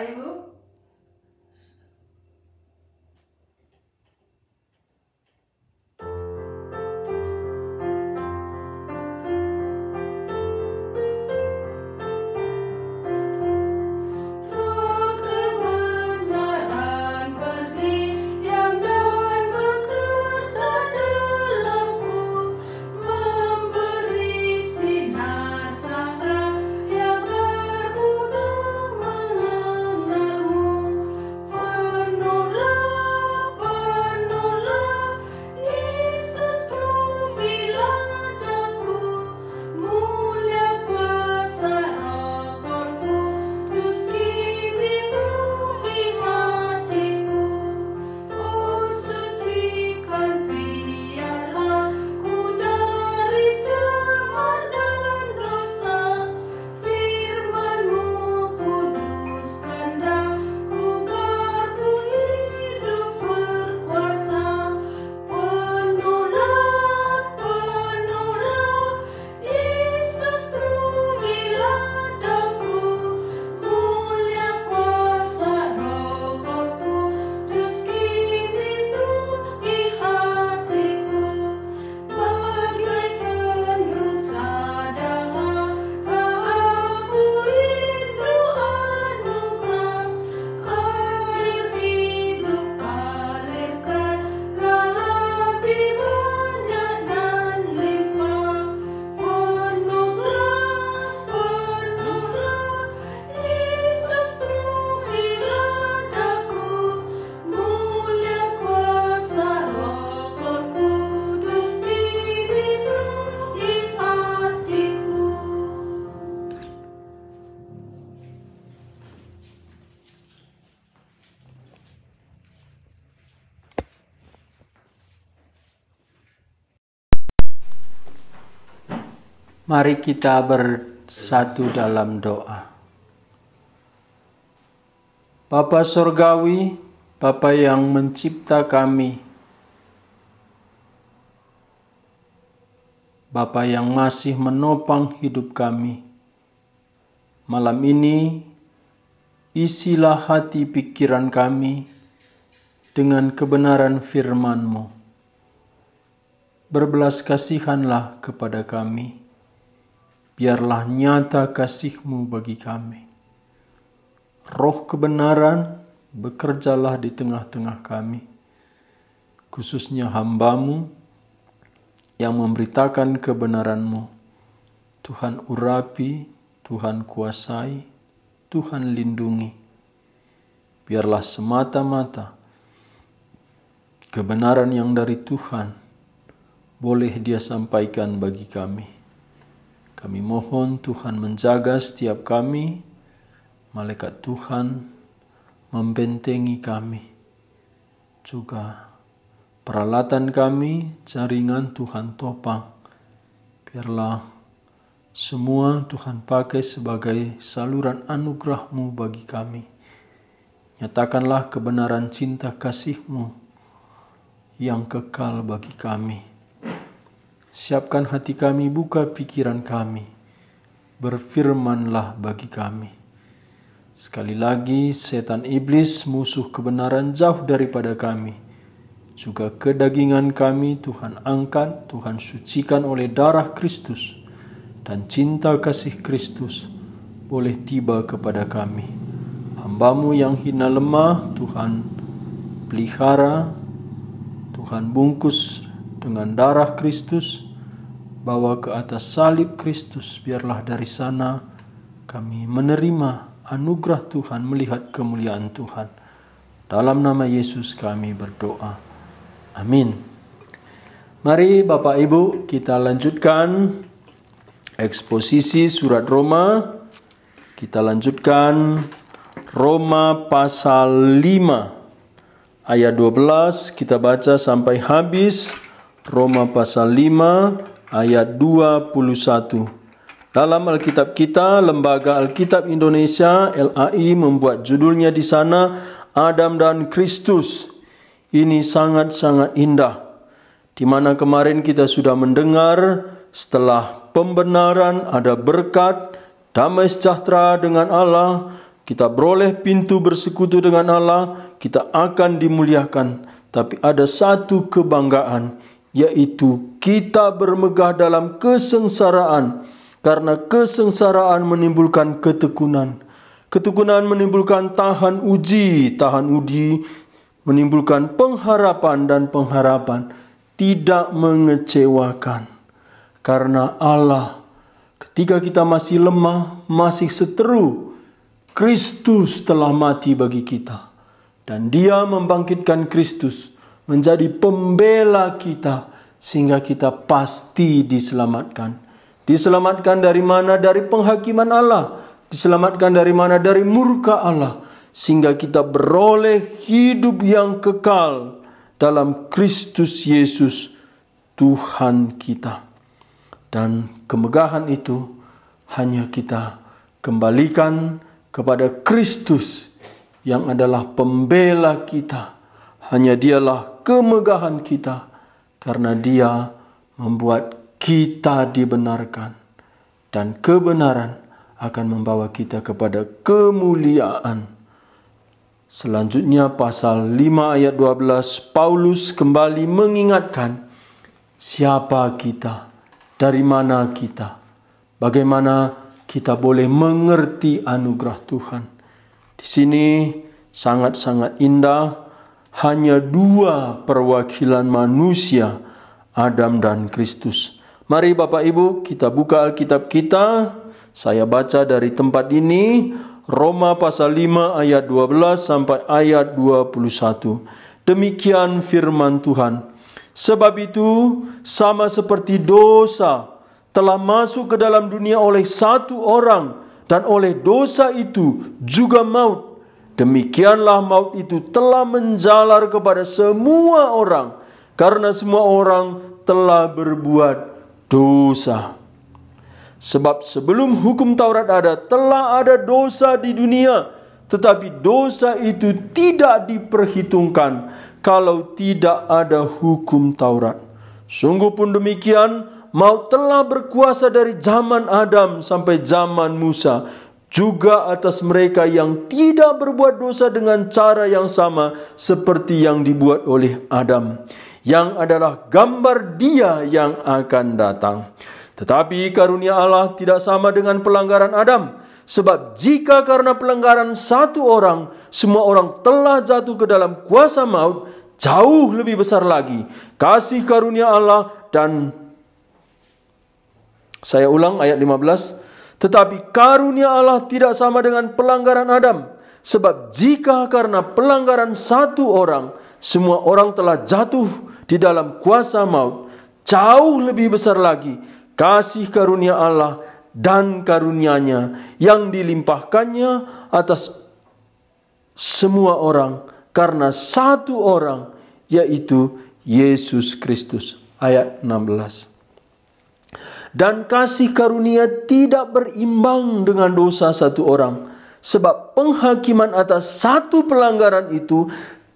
Kita ulangi Mari kita bersatu dalam doa. Bapa Surgawi, Bapa yang mencipta kami, Bapa yang masih menopang hidup kami. Malam ini, isilah hati pikiran kami dengan kebenaran firman-Mu. Berbelas kasihanlah kepada kami biarlah nyata kasih-Mu bagi kami. Roh kebenaran bekerjalah di tengah-tengah kami, khususnya hamba-Mu yang memberitakan kebenaran-Mu. Tuhan urapi, Tuhan kuasai, Tuhan lindungi. Biarlah semata-mata kebenaran yang dari Tuhan boleh Dia sampaikan bagi kami. Kami mohon Tuhan menjaga setiap kami, malaikat Tuhan membentengi kami. Juga peralatan kami, jaringan Tuhan topang. Biarlah semua Tuhan pakai sebagai saluran anugerah-Mu bagi kami. Nyatakanlah kebenaran cinta kasih-Mu yang kekal bagi kami. Siapkan hati kami, buka pikiran kami. Berfirmanlah bagi kami. Sekali lagi, setan iblis, musuh kebenaran jauh daripada kami. Juga kedagingan kami Tuhan angkat, Tuhan sucikan oleh darah Kristus. Dan cinta kasih Kristus boleh tiba kepada kami. Hambamu yang hina lemah, Tuhan pelihara, Tuhan bungkus dengan darah Kristus, bawa ke atas salib Kristus, biarlah dari sana kami menerima anugerah Tuhan, melihat kemuliaan Tuhan. Dalam nama Yesus kami berdoa. Amin. Mari Bapak Ibu kita lanjutkan eksposisi surat Roma. Kita lanjutkan Roma pasal 5 ayat 12 kita baca sampai habis Roma pasal 5 ayat 21. Dalam Alkitab kita, Lembaga Alkitab Indonesia LAI membuat judulnya di sana Adam dan Kristus. Ini sangat-sangat indah. Di mana kemarin kita sudah mendengar setelah pembenaran ada berkat, damai sejahtera dengan Allah, kita beroleh pintu bersekutu dengan Allah, kita akan dimuliakan. Tapi ada satu kebanggaan, yaitu kita bermegah dalam kesengsaraan, karena kesengsaraan menimbulkan ketekunan. Ketekunan menimbulkan tahan uji, tahan uji menimbulkan pengharapan dan pengharapan tidak mengecewakan. Karena Allah ketika kita masih lemah, masih seteru, Kristus telah mati bagi kita. Dan dia membangkitkan Kristus menjadi pembela kita sehingga kita pasti diselamatkan. Diselamatkan dari mana? Dari penghakiman Allah. Diselamatkan dari mana? Dari murka Allah. Sehingga kita beroleh hidup yang kekal dalam Kristus Yesus Tuhan kita. Dan kemegahan itu hanya kita kembalikan kepada Kristus yang adalah pembela kita. Hanya dialah kemegahan kita karena dia membuat kita dibenarkan dan kebenaran akan membawa kita kepada kemuliaan. Selanjutnya pasal 5 ayat 12 Paulus kembali mengingatkan siapa kita, dari mana kita, bagaimana kita boleh mengerti anugerah Tuhan. Di sini sangat-sangat indah hanya dua perwakilan manusia, Adam dan Kristus. Mari Bapak Ibu kita buka Alkitab kita. Saya baca dari tempat ini Roma pasal 5 ayat 12 sampai ayat 21. Demikian firman Tuhan. Sebab itu sama seperti dosa telah masuk ke dalam dunia oleh satu orang dan oleh dosa itu juga maut. Demikianlah maut itu telah menjalar kepada semua orang karena semua orang telah berbuat dosa. Sebab sebelum hukum Taurat ada telah ada dosa di dunia tetapi dosa itu tidak diperhitungkan kalau tidak ada hukum Taurat. Sungguh pun demikian maut telah berkuasa dari zaman Adam sampai zaman Musa juga atas mereka yang tidak berbuat dosa dengan cara yang sama seperti yang dibuat oleh Adam yang adalah gambar dia yang akan datang tetapi karunia Allah tidak sama dengan pelanggaran Adam sebab jika karena pelanggaran satu orang semua orang telah jatuh ke dalam kuasa maut jauh lebih besar lagi kasih karunia Allah dan saya ulang ayat 15. Tetapi karunia Allah tidak sama dengan pelanggaran Adam. Sebab jika karena pelanggaran satu orang, semua orang telah jatuh di dalam kuasa maut, jauh lebih besar lagi kasih karunia Allah dan karunianya yang dilimpahkannya atas semua orang karena satu orang yaitu Yesus Kristus. Ayat 16 dan kasih karunia tidak berimbang dengan dosa satu orang. Sebab penghakiman atas satu pelanggaran itu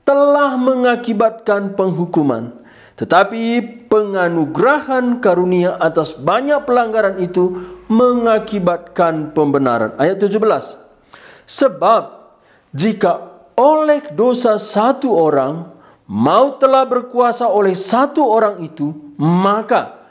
telah mengakibatkan penghukuman. Tetapi penganugerahan karunia atas banyak pelanggaran itu mengakibatkan pembenaran. Ayat 17 sebab jika oleh dosa satu orang maut telah berkuasa oleh satu orang itu maka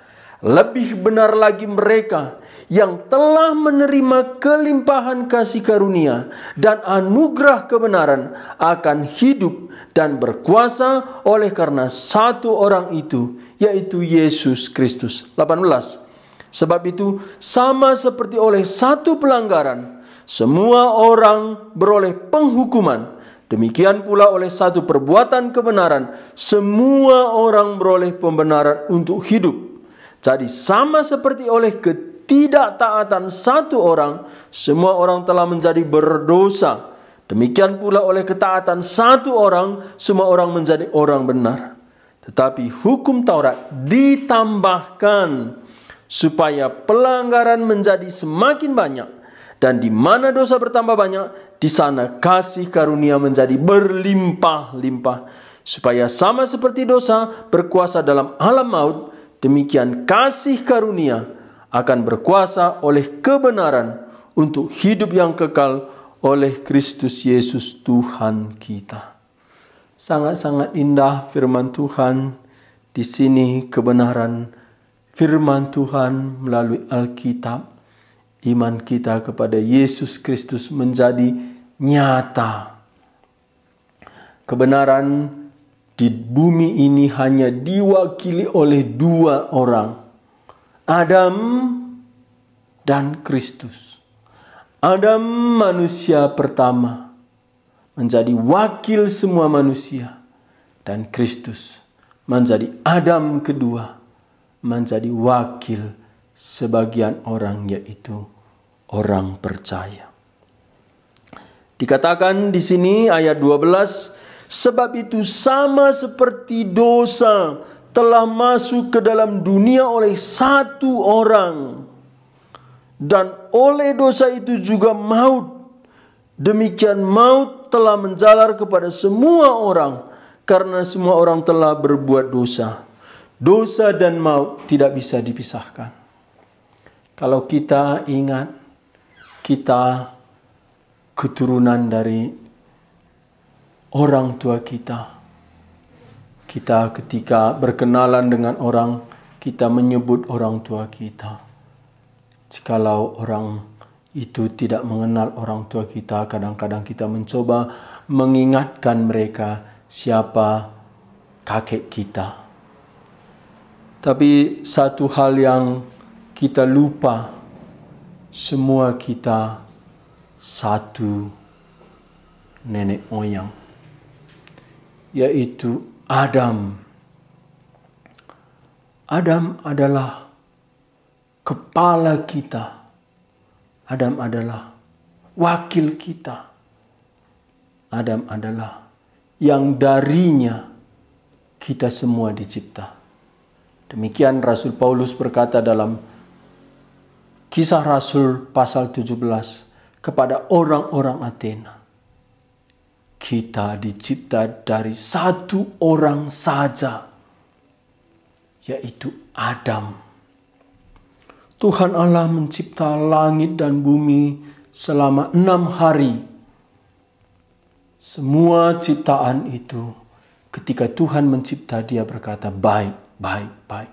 lebih benar lagi mereka yang telah menerima kelimpahan kasih karunia dan anugerah kebenaran akan hidup dan berkuasa oleh karena satu orang itu yaitu Yesus Kristus. 18. Sebab itu sama seperti oleh satu pelanggaran semua orang beroleh penghukuman Demikian pula oleh satu perbuatan kebenaran semua orang beroleh pembenaran untuk hidup. Jadi sama seperti oleh ketidaktaatan satu orang, semua orang telah menjadi berdosa. Demikian pula oleh ketaatan satu orang, semua orang menjadi orang benar. Tetapi hukum Taurat ditambahkan supaya pelanggaran menjadi semakin banyak dan di mana dosa bertambah banyak, di sana kasih karunia menjadi berlimpah-limpah supaya sama seperti dosa berkuasa dalam alam maut, demikian kasih karunia akan berkuasa oleh kebenaran untuk hidup yang kekal oleh Kristus Yesus Tuhan kita. Sangat-sangat indah firman Tuhan di sini kebenaran firman Tuhan melalui Alkitab. Iman kita kepada Yesus Kristus menjadi nyata. Kebenaran di bumi ini hanya diwakili oleh dua orang, Adam dan Kristus. Adam manusia pertama menjadi wakil semua manusia dan Kristus menjadi Adam kedua menjadi wakil sebagian orang yaitu orang percaya. Dikatakan di sini ayat 12 Sebab itu sama seperti dosa telah masuk ke dalam dunia oleh satu orang dan oleh dosa itu juga maut. Demikian maut telah menjalar kepada semua orang karena semua orang telah berbuat dosa. Dosa dan maut tidak bisa dipisahkan. Kalau kita ingat kita keturunan dari orang tua kita. Kita ketika berkenalan dengan orang, kita menyebut orang tua kita. Jikalau orang itu tidak mengenal orang tua kita, kadang-kadang kita mencoba mengingatkan mereka siapa kakek kita. Tapi satu hal yang kita lupa, semua kita satu nenek moyang yaitu Adam. Adam adalah kepala kita. Adam adalah wakil kita. Adam adalah yang darinya kita semua dicipta. Demikian Rasul Paulus berkata dalam kisah Rasul pasal 17 kepada orang-orang Athena kita dicipta dari satu orang saja, yaitu Adam. Tuhan Allah mencipta langit dan bumi selama enam hari. Semua ciptaan itu, ketika Tuhan mencipta, Dia berkata, "Baik, baik, baik."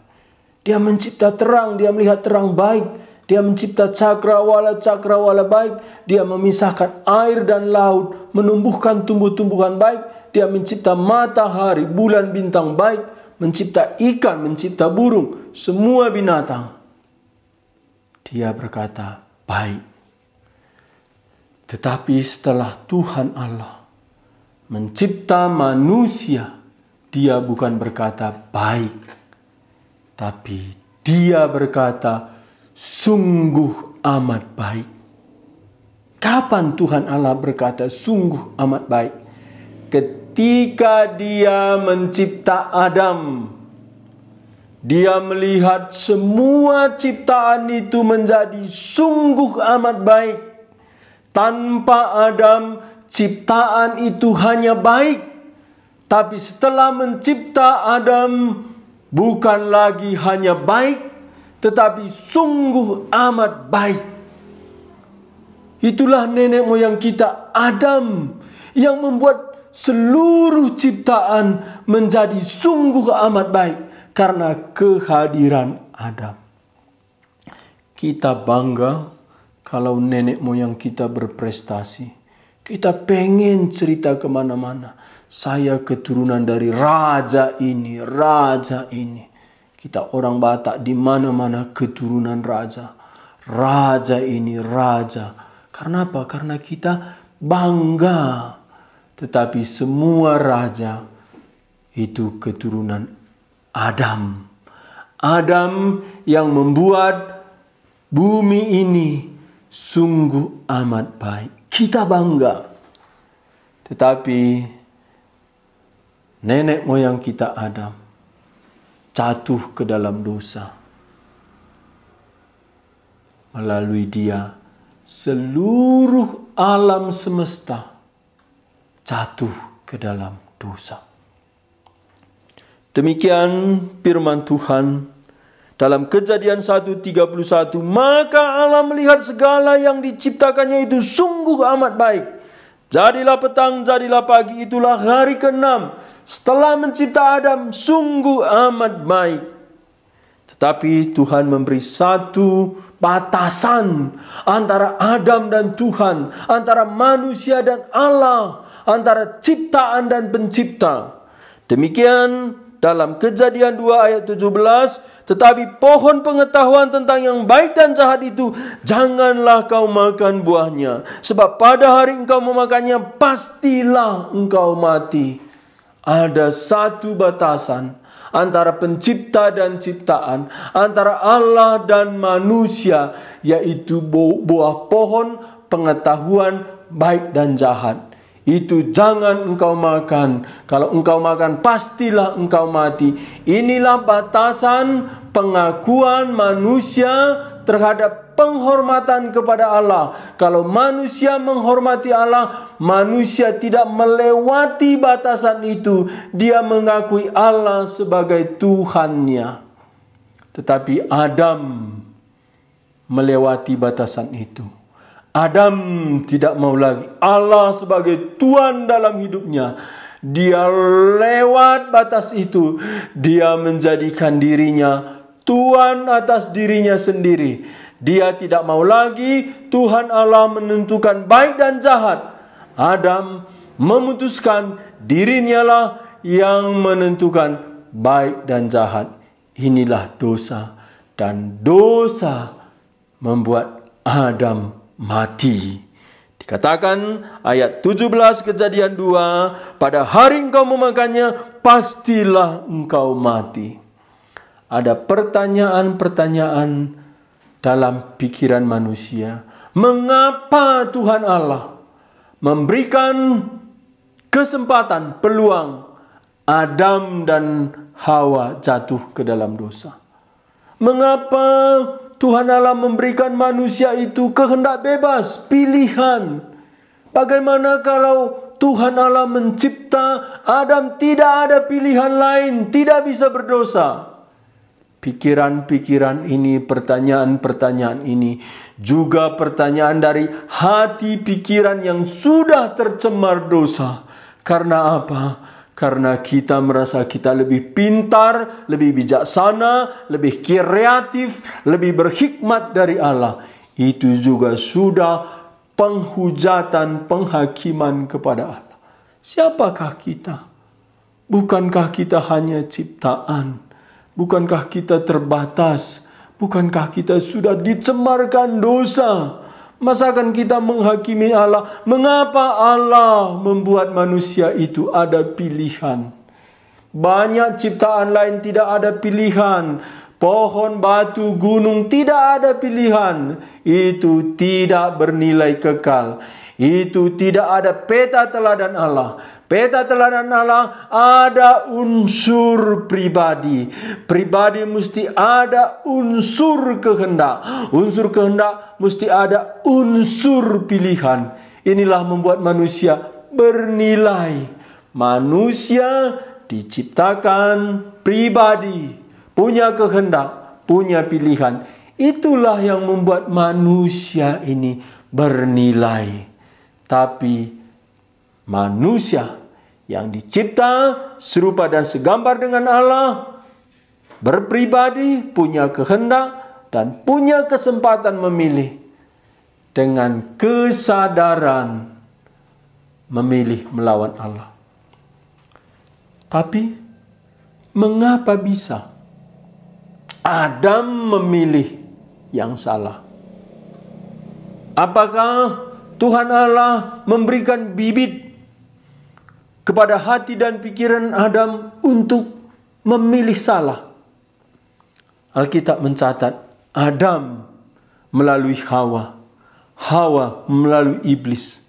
Dia mencipta terang, Dia melihat terang baik dia mencipta cakrawala cakrawala baik. Dia memisahkan air dan laut, menumbuhkan tumbuh-tumbuhan baik. Dia mencipta matahari, bulan, bintang baik, mencipta ikan, mencipta burung, semua binatang. Dia berkata, "Baik." Tetapi setelah Tuhan Allah mencipta manusia, Dia bukan berkata baik, tapi Dia berkata, sungguh amat baik. Kapan Tuhan Allah berkata sungguh amat baik? Ketika dia mencipta Adam. Dia melihat semua ciptaan itu menjadi sungguh amat baik. Tanpa Adam, ciptaan itu hanya baik. Tapi setelah mencipta Adam, bukan lagi hanya baik, tetapi sungguh amat baik. Itulah nenek moyang kita Adam yang membuat seluruh ciptaan menjadi sungguh amat baik karena kehadiran Adam. Kita bangga kalau nenek moyang kita berprestasi. Kita pengen cerita ke mana-mana. Saya keturunan dari raja ini, raja ini. Kita orang Batak di mana-mana keturunan raja. Raja ini raja. Karena apa? Karena kita bangga. Tetapi semua raja itu keturunan Adam. Adam yang membuat bumi ini sungguh amat baik. Kita bangga. Tetapi nenek moyang kita Adam jatuh ke dalam dosa. Melalui dia, seluruh alam semesta jatuh ke dalam dosa. Demikian firman Tuhan Dalam kejadian 1.31, maka Allah melihat segala yang diciptakannya itu sungguh amat baik. Jadilah petang, jadilah pagi, itulah hari keenam. Setelah mencipta Adam, sungguh amat baik. Tetapi Tuhan memberi satu batasan antara Adam dan Tuhan, antara manusia dan Allah, antara ciptaan dan pencipta. Demikian dalam kejadian 2 ayat 17, tetapi pohon pengetahuan tentang yang baik dan jahat itu, janganlah kau makan buahnya. Sebab pada hari engkau memakannya, pastilah engkau mati. Ada satu batasan antara pencipta dan ciptaan, antara Allah dan manusia, yaitu buah pohon pengetahuan baik dan jahat. Itu jangan engkau makan. Kalau engkau makan, pastilah engkau mati. Inilah batasan pengakuan manusia terhadap penghormatan kepada Allah. Kalau manusia menghormati Allah, manusia tidak melewati batasan itu. Dia mengakui Allah sebagai Tuhannya. Tetapi Adam melewati batasan itu. Adam tidak mau lagi Allah sebagai Tuhan dalam hidupnya. Dia lewat batas itu. Dia menjadikan dirinya Tuhan atas dirinya sendiri. Dia tidak mau lagi Tuhan Allah menentukan baik dan jahat. Adam memutuskan dirinya lah yang menentukan baik dan jahat. Inilah dosa dan dosa membuat Adam mati. Dikatakan ayat 17 kejadian 2, pada hari engkau memakannya pastilah engkau mati ada pertanyaan-pertanyaan dalam pikiran manusia. Mengapa Tuhan Allah memberikan kesempatan, peluang Adam dan Hawa jatuh ke dalam dosa? Mengapa Tuhan Allah memberikan manusia itu kehendak bebas, pilihan? Bagaimana kalau Tuhan Allah mencipta Adam tidak ada pilihan lain, tidak bisa berdosa? Pikiran-pikiran ini, pertanyaan-pertanyaan ini, juga pertanyaan dari hati pikiran yang sudah tercemar dosa. Karena apa? Karena kita merasa kita lebih pintar, lebih bijaksana, lebih kreatif, lebih berhikmat dari Allah. Itu juga sudah penghujatan, penghakiman kepada Allah. Siapakah kita? Bukankah kita hanya ciptaan? Bukankah kita terbatas? Bukankah kita sudah dicemarkan dosa? Masakan kita menghakimi Allah? Mengapa Allah membuat manusia itu ada pilihan? Banyak ciptaan lain tidak ada pilihan. Pohon, batu, gunung tidak ada pilihan. Itu tidak bernilai kekal. Itu tidak ada peta teladan Allah. Peta teladan Allah ada unsur pribadi. Pribadi mesti ada unsur kehendak. Unsur kehendak mesti ada unsur pilihan. Inilah membuat manusia bernilai. Manusia diciptakan pribadi, punya kehendak, punya pilihan. Itulah yang membuat manusia ini bernilai. Tapi manusia yang dicipta serupa dan segambar dengan Allah, berpribadi, punya kehendak, dan punya kesempatan memilih dengan kesadaran memilih melawan Allah. Tapi mengapa bisa Adam memilih yang salah? Apakah Tuhan Allah memberikan bibit kepada hati dan pikiran Adam untuk memilih salah. Alkitab mencatat Adam melalui Hawa, Hawa melalui iblis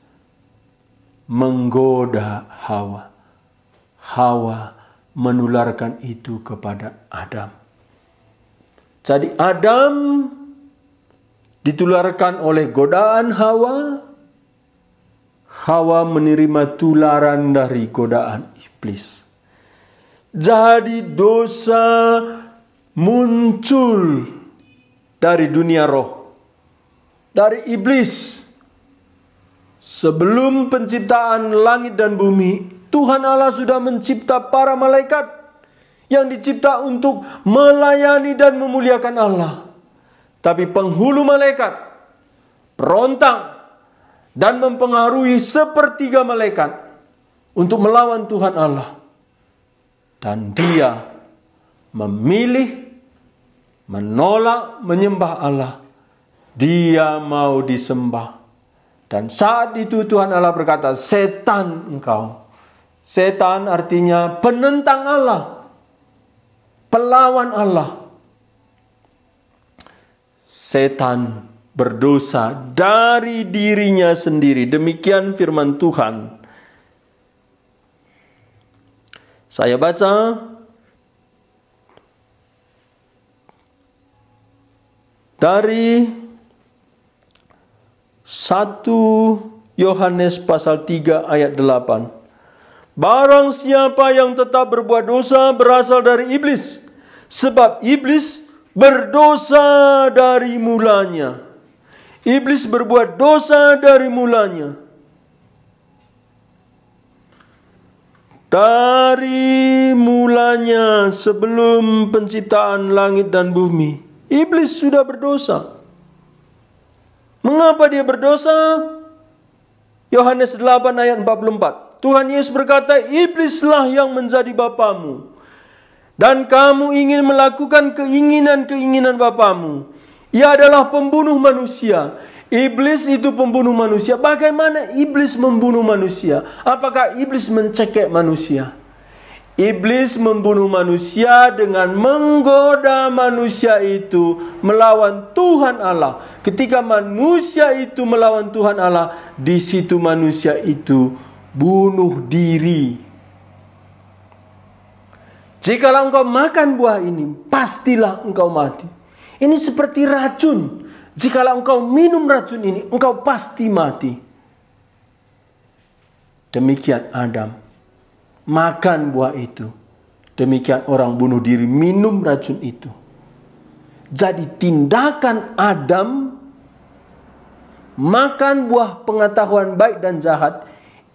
menggoda Hawa. Hawa menularkan itu kepada Adam. Jadi Adam ditularkan oleh godaan Hawa, Hawa menerima tularan dari godaan iblis. Jadi dosa muncul dari dunia roh, dari iblis. Sebelum penciptaan langit dan bumi, Tuhan Allah sudah mencipta para malaikat yang dicipta untuk melayani dan memuliakan Allah. Tapi penghulu malaikat berontak dan mempengaruhi sepertiga malaikat untuk melawan Tuhan Allah. Dan dia memilih menolak menyembah Allah. Dia mau disembah. Dan saat itu Tuhan Allah berkata, setan engkau. Setan artinya penentang Allah. Pelawan Allah. Setan berdosa dari dirinya sendiri. Demikian firman Tuhan. Saya baca dari 1 Yohanes pasal 3 ayat 8. Barang siapa yang tetap berbuat dosa berasal dari iblis. Sebab iblis berdosa dari mulanya. Iblis berbuat dosa dari mulanya. Dari mulanya sebelum penciptaan langit dan bumi, iblis sudah berdosa. Mengapa dia berdosa? Yohanes 8 ayat 44. Tuhan Yesus berkata, iblislah yang menjadi bapamu. Dan kamu ingin melakukan keinginan-keinginan bapamu. Ia adalah pembunuh manusia. Iblis itu pembunuh manusia. Bagaimana iblis membunuh manusia? Apakah iblis mencekik manusia? Iblis membunuh manusia dengan menggoda manusia itu melawan Tuhan Allah. Ketika manusia itu melawan Tuhan Allah, di situ manusia itu bunuh diri. Jikalau engkau makan buah ini, pastilah engkau mati. Ini seperti racun. Jikalau engkau minum racun ini, engkau pasti mati. Demikian Adam makan buah itu. Demikian orang bunuh diri minum racun itu. Jadi tindakan Adam makan buah pengetahuan baik dan jahat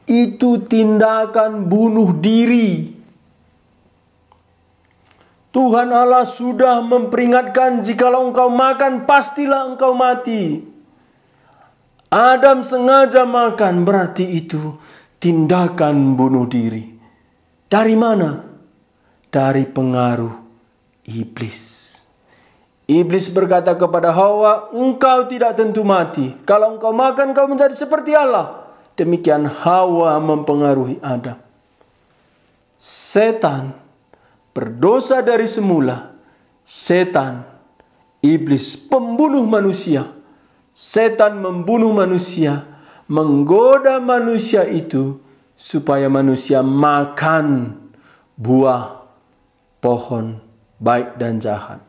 itu tindakan bunuh diri. Tuhan Allah sudah memperingatkan jikalau engkau makan pastilah engkau mati. Adam sengaja makan berarti itu tindakan bunuh diri. Dari mana? Dari pengaruh iblis. Iblis berkata kepada Hawa, "Engkau tidak tentu mati. Kalau engkau makan, kau menjadi seperti Allah." Demikian Hawa mempengaruhi Adam. Setan berdosa dari semula. Setan, iblis, pembunuh manusia. Setan membunuh manusia, menggoda manusia itu supaya manusia makan buah pohon baik dan jahat.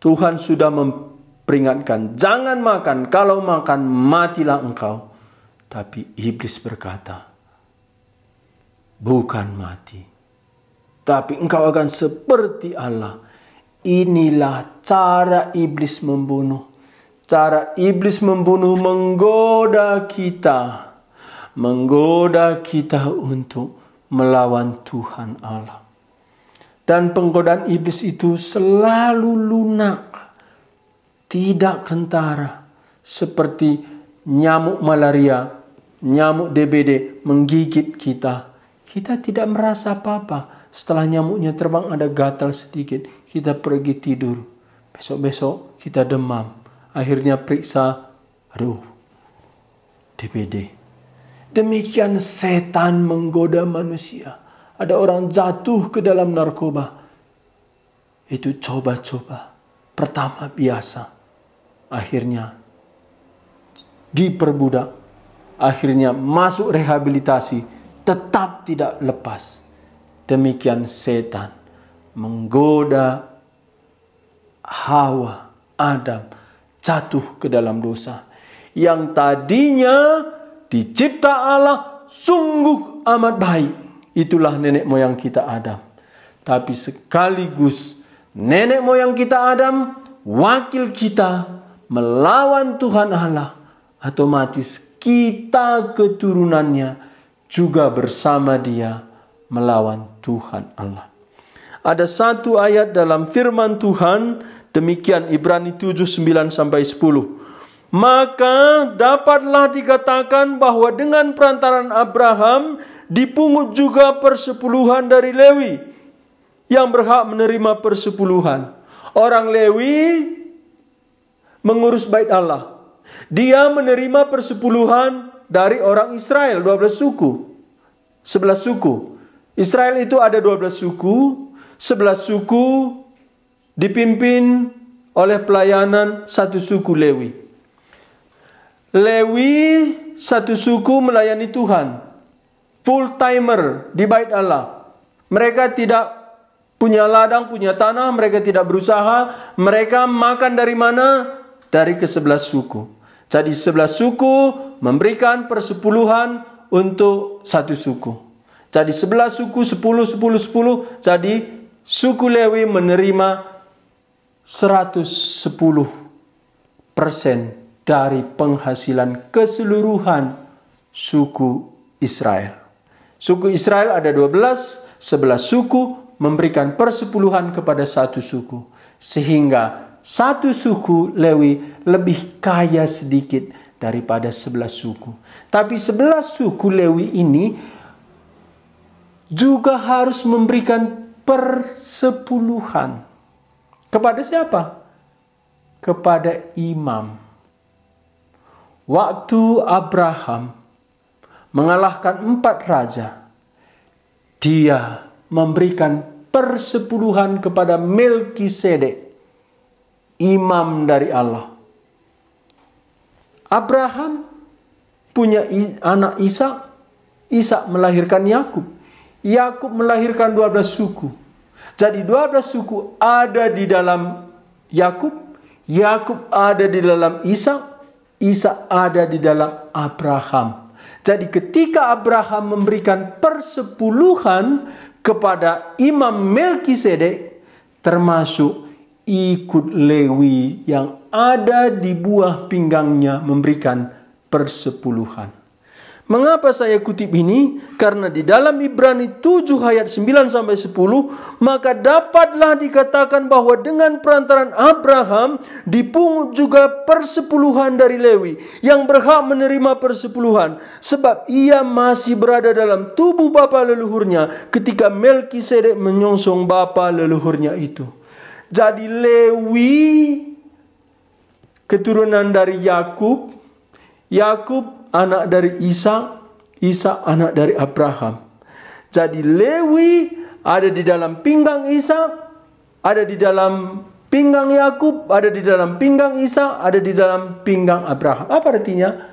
Tuhan sudah memperingatkan, jangan makan, kalau makan matilah engkau. Tapi iblis berkata, bukan mati tapi engkau akan seperti Allah. Inilah cara iblis membunuh. Cara iblis membunuh menggoda kita. Menggoda kita untuk melawan Tuhan Allah. Dan penggodaan iblis itu selalu lunak. Tidak kentara. Seperti nyamuk malaria, nyamuk DBD menggigit kita. Kita tidak merasa apa-apa setelah nyamuknya terbang ada gatal sedikit, kita pergi tidur. Besok-besok kita demam. Akhirnya periksa, aduh, DPD. Demikian setan menggoda manusia. Ada orang jatuh ke dalam narkoba. Itu coba-coba. Pertama biasa. Akhirnya diperbudak. Akhirnya masuk rehabilitasi. Tetap tidak lepas demikian setan menggoda Hawa, Adam jatuh ke dalam dosa. Yang tadinya dicipta Allah sungguh amat baik. Itulah nenek moyang kita Adam. Tapi sekaligus nenek moyang kita Adam, wakil kita melawan Tuhan Allah, otomatis kita keturunannya juga bersama dia melawan Tuhan Allah. Ada satu ayat dalam firman Tuhan demikian Ibrani 7 9 sampai 10. Maka dapatlah dikatakan bahwa dengan perantaran Abraham dipungut juga persepuluhan dari Lewi yang berhak menerima persepuluhan. Orang Lewi mengurus bait Allah. Dia menerima persepuluhan dari orang Israel, 12 suku. 11 suku. Israel itu ada 12 suku, 11 suku dipimpin oleh pelayanan satu suku Lewi. Lewi satu suku melayani Tuhan. Full timer di bait Allah. Mereka tidak punya ladang, punya tanah, mereka tidak berusaha. Mereka makan dari mana? Dari ke sebelas suku. Jadi sebelas suku memberikan persepuluhan untuk satu suku. Jadi sebelas suku, sepuluh, sepuluh, sepuluh. Jadi suku Lewi menerima seratus sepuluh persen dari penghasilan keseluruhan suku Israel. Suku Israel ada 12, 11 suku memberikan persepuluhan kepada satu suku. Sehingga satu suku Lewi lebih kaya sedikit daripada 11 suku. Tapi 11 suku Lewi ini juga harus memberikan persepuluhan. Kepada siapa? Kepada imam waktu Abraham mengalahkan empat raja, dia memberikan persepuluhan kepada Melkisedek, imam dari Allah. Abraham punya anak Ishak, Ishak melahirkan Yakub. Yakub melahirkan 12 suku. Jadi 12 suku ada di dalam Yakub, Yakub ada di dalam Ishak, Isa ada di dalam Abraham. Jadi ketika Abraham memberikan persepuluhan kepada Imam Melkisedek termasuk ikut Lewi yang ada di buah pinggangnya memberikan persepuluhan. Mengapa saya kutip ini? Karena di dalam Ibrani 7 ayat 9 sampai 10, maka dapatlah dikatakan bahwa dengan perantaran Abraham dipungut juga persepuluhan dari Lewi yang berhak menerima persepuluhan sebab ia masih berada dalam tubuh bapa leluhurnya ketika Melkisedek menyongsong bapa leluhurnya itu. Jadi Lewi keturunan dari Yakub, Yakub anak dari Isa, Isa anak dari Abraham. Jadi Lewi ada di dalam pinggang Isa, ada di dalam pinggang Yakub, ada di dalam pinggang Isa, ada di dalam pinggang Abraham. Apa artinya?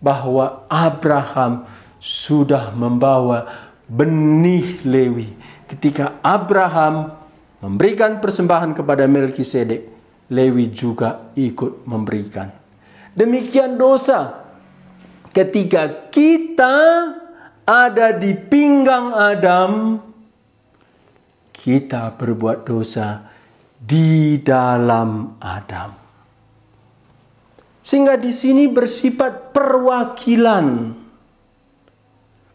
Bahwa Abraham sudah membawa benih Lewi. Ketika Abraham memberikan persembahan kepada Melkisedek, Lewi juga ikut memberikan. Demikian dosa ketika kita ada di pinggang Adam, kita berbuat dosa di dalam Adam. Sehingga di sini bersifat perwakilan.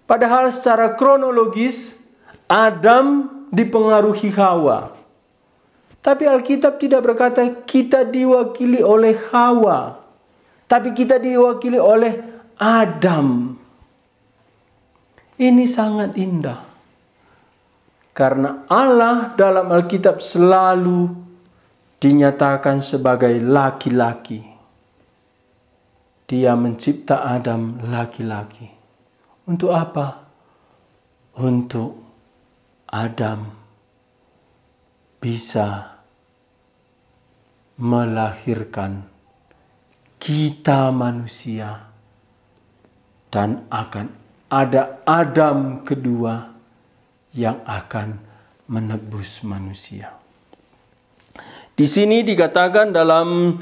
Padahal secara kronologis Adam dipengaruhi Hawa. Tapi Alkitab tidak berkata kita diwakili oleh Hawa. Tapi kita diwakili oleh Adam. Ini sangat indah. Karena Allah dalam Alkitab selalu dinyatakan sebagai laki-laki. Dia mencipta Adam laki-laki. Untuk apa? Untuk Adam bisa melahirkan kita manusia dan akan ada Adam kedua yang akan menebus manusia. Di sini dikatakan dalam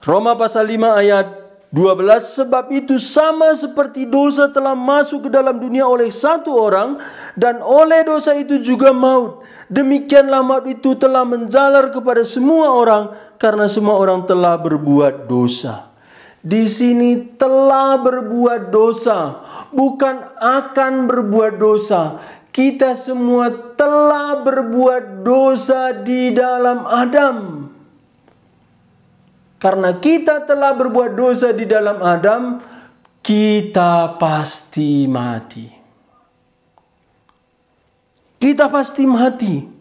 Roma pasal 5 ayat 12 Sebab itu sama seperti dosa telah masuk ke dalam dunia oleh satu orang dan oleh dosa itu juga maut. Demikianlah maut itu telah menjalar kepada semua orang karena semua orang telah berbuat dosa. Di sini telah berbuat dosa, bukan akan berbuat dosa. Kita semua telah berbuat dosa di dalam Adam. Karena kita telah berbuat dosa di dalam Adam, kita pasti mati. Kita pasti mati.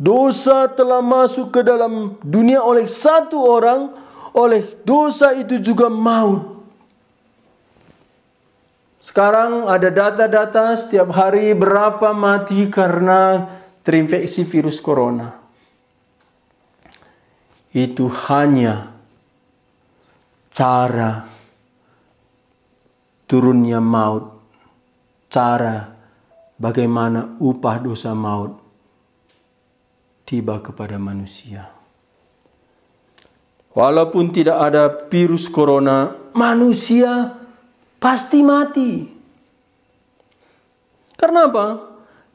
Dosa telah masuk ke dalam dunia oleh satu orang, oleh dosa itu juga maut. Sekarang ada data-data setiap hari berapa mati karena terinfeksi virus corona itu hanya cara turunnya maut, cara bagaimana upah dosa maut tiba kepada manusia. Walaupun tidak ada virus corona, manusia pasti mati. Karena apa?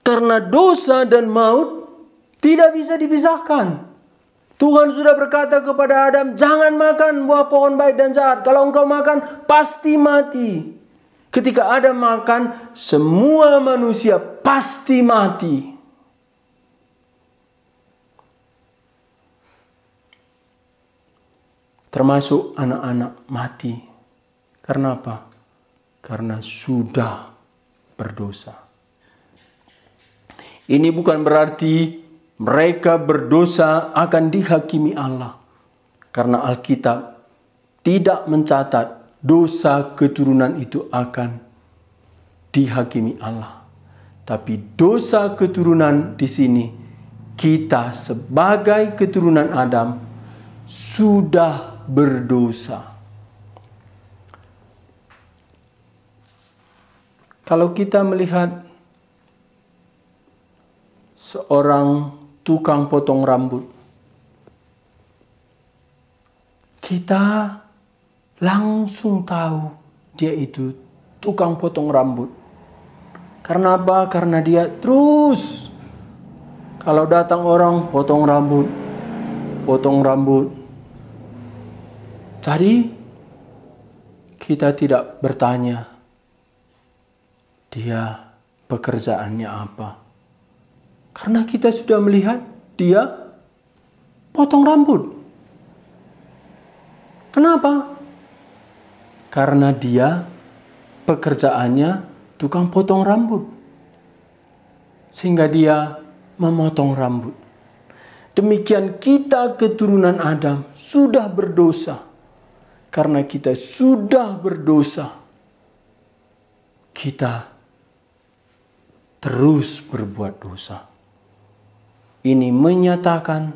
Karena dosa dan maut tidak bisa dipisahkan. Tuhan sudah berkata kepada Adam, "Jangan makan buah pohon baik dan jahat. Kalau engkau makan, pasti mati." Ketika Adam makan, semua manusia pasti mati. Termasuk anak-anak mati. Karena apa? Karena sudah berdosa. Ini bukan berarti mereka berdosa akan dihakimi Allah. Karena Alkitab tidak mencatat dosa keturunan itu akan dihakimi Allah. Tapi dosa keturunan di sini kita sebagai keturunan Adam sudah berdosa. Kalau kita melihat seorang tukang potong rambut. Kita langsung tahu dia itu tukang potong rambut. Karena apa? Karena dia terus kalau datang orang potong rambut, potong rambut. Jadi kita tidak bertanya dia pekerjaannya apa karena kita sudah melihat dia potong rambut. Kenapa? Karena dia pekerjaannya tukang potong rambut. Sehingga dia memotong rambut. Demikian kita keturunan Adam sudah berdosa. Karena kita sudah berdosa. Kita terus berbuat dosa ini menyatakan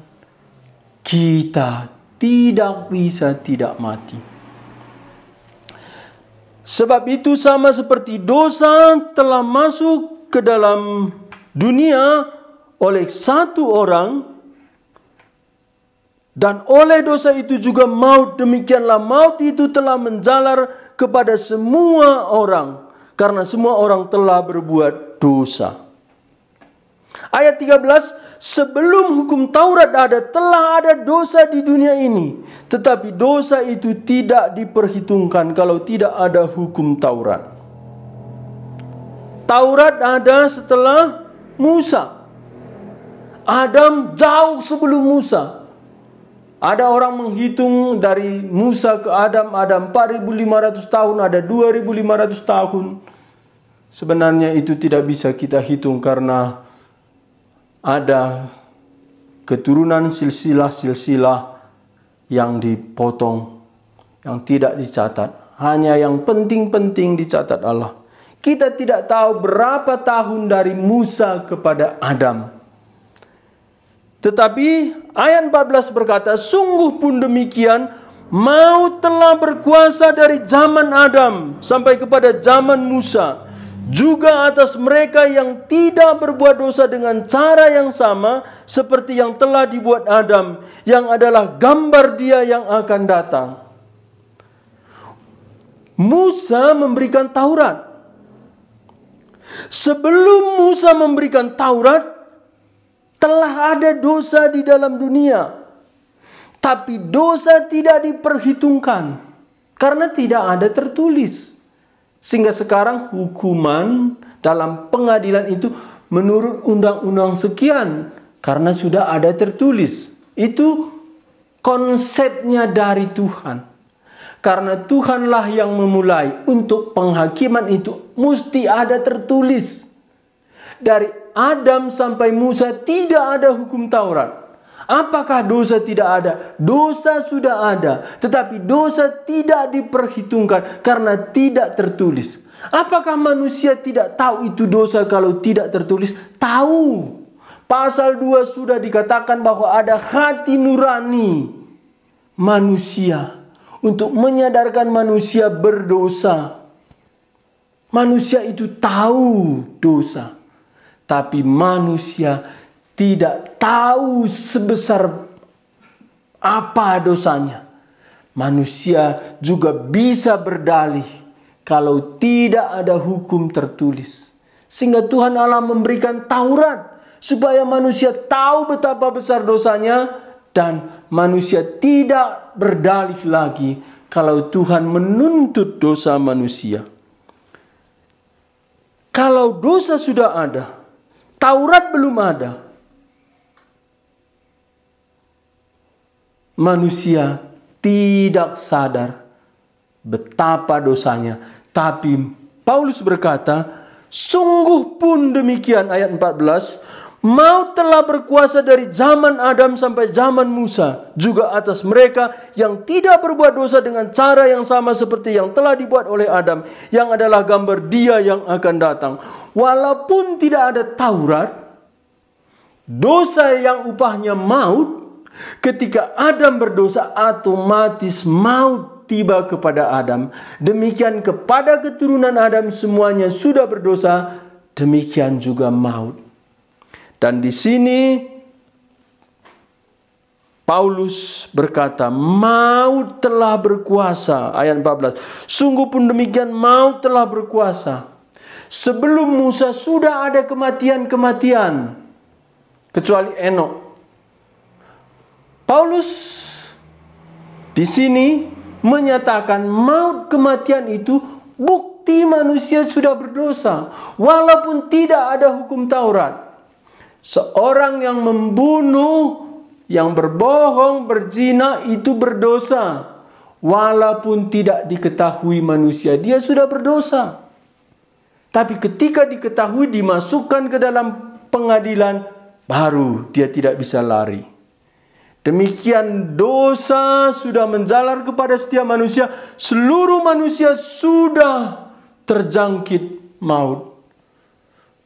kita tidak bisa tidak mati. Sebab itu sama seperti dosa telah masuk ke dalam dunia oleh satu orang dan oleh dosa itu juga maut demikianlah maut itu telah menjalar kepada semua orang karena semua orang telah berbuat dosa. Ayat 13, sebelum hukum Taurat ada, telah ada dosa di dunia ini. Tetapi dosa itu tidak diperhitungkan kalau tidak ada hukum Taurat. Taurat ada setelah Musa. Adam jauh sebelum Musa. Ada orang menghitung dari Musa ke Adam, ada 4500 tahun, ada 2500 tahun. Sebenarnya itu tidak bisa kita hitung karena ada keturunan silsilah-silsilah yang dipotong, yang tidak dicatat. Hanya yang penting-penting dicatat Allah. Kita tidak tahu berapa tahun dari Musa kepada Adam. Tetapi ayat 14 berkata, sungguh pun demikian, maut telah berkuasa dari zaman Adam sampai kepada zaman Musa juga atas mereka yang tidak berbuat dosa dengan cara yang sama seperti yang telah dibuat Adam yang adalah gambar dia yang akan datang. Musa memberikan Taurat. Sebelum Musa memberikan Taurat, telah ada dosa di dalam dunia. Tapi dosa tidak diperhitungkan karena tidak ada tertulis. Sehingga sekarang hukuman dalam pengadilan itu menurut undang-undang sekian karena sudah ada tertulis. Itu konsepnya dari Tuhan. Karena Tuhanlah yang memulai untuk penghakiman itu mesti ada tertulis. Dari Adam sampai Musa tidak ada hukum Taurat. Apakah dosa tidak ada? Dosa sudah ada, tetapi dosa tidak diperhitungkan karena tidak tertulis. Apakah manusia tidak tahu itu dosa kalau tidak tertulis? Tahu. Pasal 2 sudah dikatakan bahwa ada hati nurani manusia untuk menyadarkan manusia berdosa. Manusia itu tahu dosa, tapi manusia tidak tahu sebesar apa dosanya. Manusia juga bisa berdalih kalau tidak ada hukum tertulis. Sehingga Tuhan Allah memberikan Taurat supaya manusia tahu betapa besar dosanya dan manusia tidak berdalih lagi kalau Tuhan menuntut dosa manusia. Kalau dosa sudah ada, Taurat belum ada, manusia tidak sadar betapa dosanya. Tapi Paulus berkata, sungguh pun demikian ayat 14, Maut telah berkuasa dari zaman Adam sampai zaman Musa, juga atas mereka yang tidak berbuat dosa dengan cara yang sama seperti yang telah dibuat oleh Adam, yang adalah gambar Dia yang akan datang. Walaupun tidak ada Taurat, dosa yang upahnya maut Ketika Adam berdosa, otomatis maut tiba kepada Adam. Demikian kepada keturunan Adam semuanya sudah berdosa, demikian juga maut. Dan di sini Paulus berkata, maut telah berkuasa. Ayat 14. Sungguh pun demikian maut telah berkuasa. Sebelum Musa sudah ada kematian-kematian. Kecuali Enok. Paulus di sini menyatakan maut kematian itu bukti manusia sudah berdosa walaupun tidak ada hukum Taurat. Seorang yang membunuh, yang berbohong, berzina itu berdosa walaupun tidak diketahui manusia dia sudah berdosa. Tapi ketika diketahui dimasukkan ke dalam pengadilan baru dia tidak bisa lari. Demikian dosa sudah menjalar kepada setiap manusia. Seluruh manusia sudah terjangkit maut.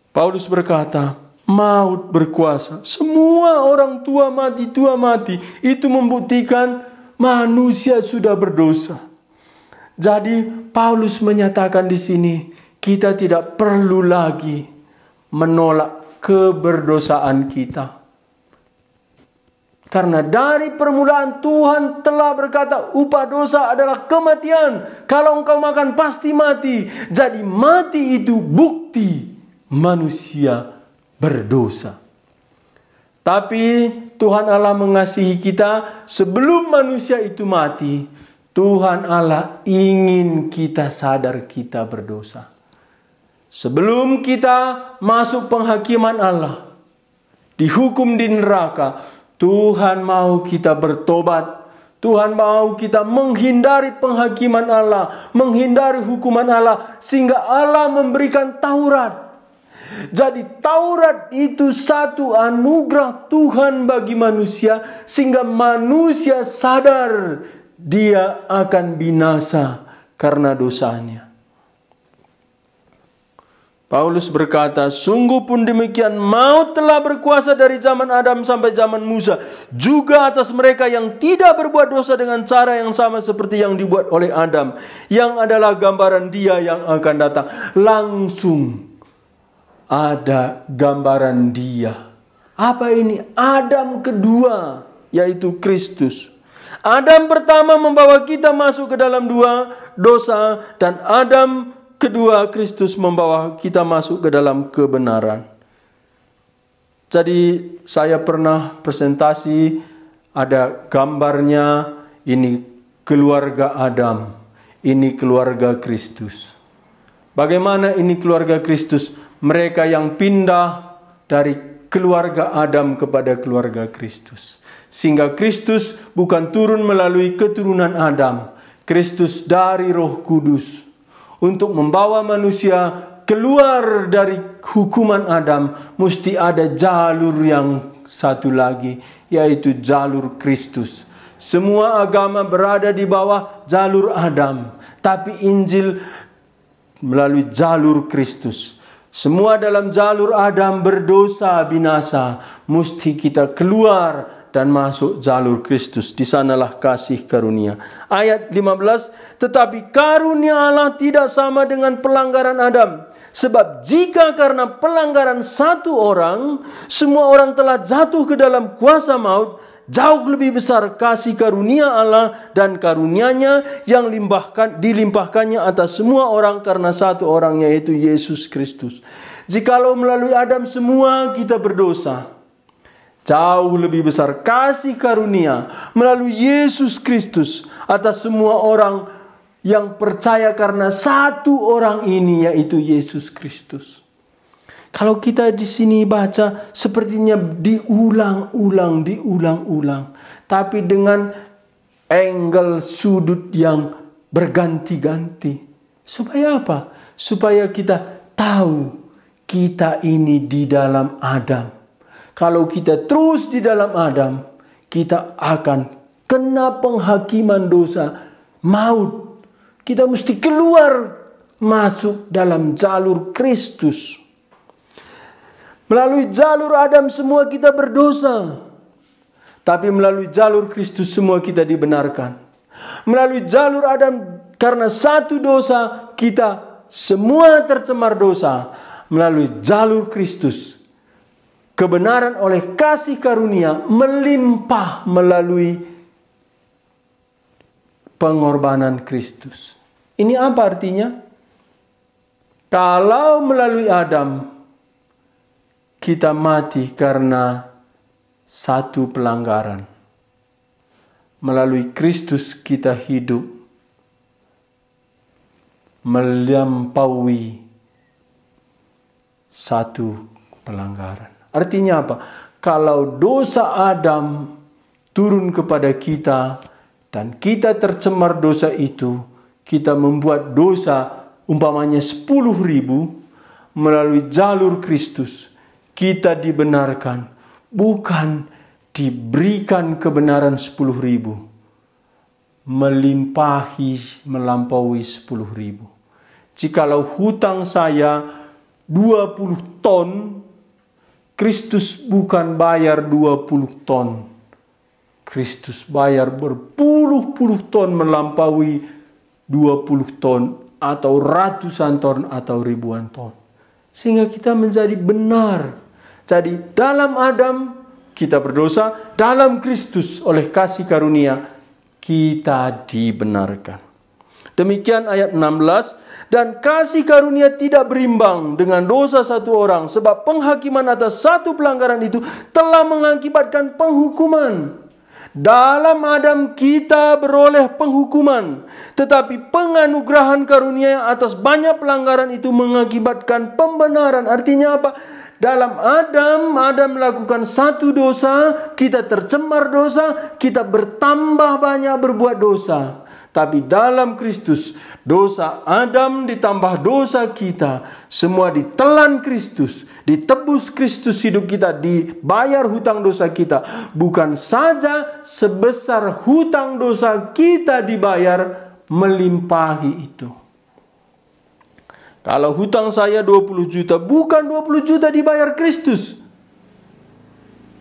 Paulus berkata, maut berkuasa. Semua orang tua mati, tua mati. Itu membuktikan manusia sudah berdosa. Jadi Paulus menyatakan di sini, kita tidak perlu lagi menolak keberdosaan kita. Karena dari permulaan Tuhan telah berkata upah dosa adalah kematian. Kalau engkau makan pasti mati. Jadi mati itu bukti manusia berdosa. Tapi Tuhan Allah mengasihi kita sebelum manusia itu mati. Tuhan Allah ingin kita sadar kita berdosa. Sebelum kita masuk penghakiman Allah, dihukum di neraka, Tuhan mau kita bertobat. Tuhan mau kita menghindari penghakiman Allah, menghindari hukuman Allah, sehingga Allah memberikan Taurat. Jadi Taurat itu satu anugerah Tuhan bagi manusia sehingga manusia sadar dia akan binasa karena dosanya. Paulus berkata, sungguh pun demikian maut telah berkuasa dari zaman Adam sampai zaman Musa. Juga atas mereka yang tidak berbuat dosa dengan cara yang sama seperti yang dibuat oleh Adam. Yang adalah gambaran dia yang akan datang. Langsung ada gambaran dia. Apa ini? Adam kedua, yaitu Kristus. Adam pertama membawa kita masuk ke dalam dua dosa dan Adam Kedua, Kristus membawa kita masuk ke dalam kebenaran. Jadi saya pernah presentasi ada gambarnya ini keluarga Adam, ini keluarga Kristus. Bagaimana ini keluarga Kristus? Mereka yang pindah dari keluarga Adam kepada keluarga Kristus. Sehingga Kristus bukan turun melalui keturunan Adam, Kristus dari Roh Kudus untuk membawa manusia keluar dari hukuman Adam, mesti ada jalur yang satu lagi, yaitu jalur Kristus. Semua agama berada di bawah jalur Adam, tapi Injil melalui jalur Kristus. Semua dalam jalur Adam berdosa binasa, mesti kita keluar dan masuk jalur Kristus. Di sanalah kasih karunia. Ayat 15, tetapi karunia Allah tidak sama dengan pelanggaran Adam. Sebab jika karena pelanggaran satu orang, semua orang telah jatuh ke dalam kuasa maut, jauh lebih besar kasih karunia Allah dan karunianya yang limpahkan, dilimpahkannya atas semua orang karena satu orang yaitu Yesus Kristus. Jikalau melalui Adam semua kita berdosa, Jauh lebih besar kasih karunia melalui Yesus Kristus atas semua orang yang percaya karena satu orang ini yaitu Yesus Kristus. Kalau kita di sini baca sepertinya diulang-ulang, diulang-ulang, tapi dengan angle sudut yang berganti-ganti. Supaya apa? Supaya kita tahu kita ini di dalam Adam kalau kita terus di dalam Adam, kita akan kena penghakiman dosa, maut. Kita mesti keluar masuk dalam jalur Kristus. Melalui jalur Adam semua kita berdosa. Tapi melalui jalur Kristus semua kita dibenarkan. Melalui jalur Adam karena satu dosa kita semua tercemar dosa. Melalui jalur Kristus kebenaran oleh kasih karunia melimpah melalui pengorbanan Kristus. Ini apa artinya? Kalau melalui Adam kita mati karena satu pelanggaran. Melalui Kristus kita hidup melampaui satu pelanggaran. Artinya apa? Kalau dosa Adam turun kepada kita dan kita tercemar dosa itu, kita membuat dosa umpamanya sepuluh ribu melalui jalur Kristus. Kita dibenarkan, bukan diberikan kebenaran sepuluh ribu. Melimpahi, melampaui sepuluh ribu. Jikalau hutang saya 20 ton, Kristus bukan bayar 20 ton. Kristus bayar berpuluh-puluh ton melampaui 20 ton atau ratusan ton atau ribuan ton. Sehingga kita menjadi benar. Jadi dalam Adam kita berdosa, dalam Kristus oleh kasih karunia kita dibenarkan. Demikian ayat 16 dan kasih karunia tidak berimbang dengan dosa satu orang sebab penghakiman atas satu pelanggaran itu telah mengakibatkan penghukuman. Dalam Adam kita beroleh penghukuman, tetapi penganugerahan karunia atas banyak pelanggaran itu mengakibatkan pembenaran. Artinya apa? Dalam Adam, Adam melakukan satu dosa, kita tercemar dosa, kita bertambah banyak berbuat dosa. Tapi dalam Kristus, dosa Adam ditambah dosa kita, semua ditelan Kristus, ditebus Kristus hidup kita, dibayar hutang dosa kita. Bukan saja sebesar hutang dosa kita dibayar melimpahi itu. Kalau hutang saya 20 juta, bukan 20 juta dibayar Kristus.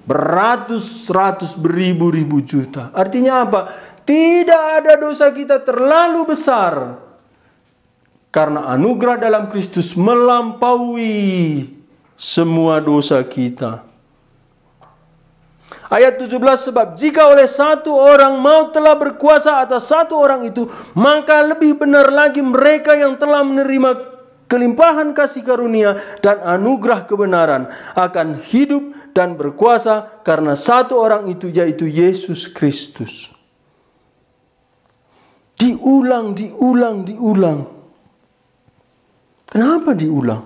Beratus-ratus beribu-ribu juta. Artinya apa? Tidak ada dosa kita terlalu besar. Karena anugerah dalam Kristus melampaui semua dosa kita. Ayat 17 sebab jika oleh satu orang mau telah berkuasa atas satu orang itu maka lebih benar lagi mereka yang telah menerima kelimpahan kasih karunia dan anugerah kebenaran akan hidup dan berkuasa karena satu orang itu yaitu Yesus Kristus. Diulang, diulang, diulang. Kenapa diulang?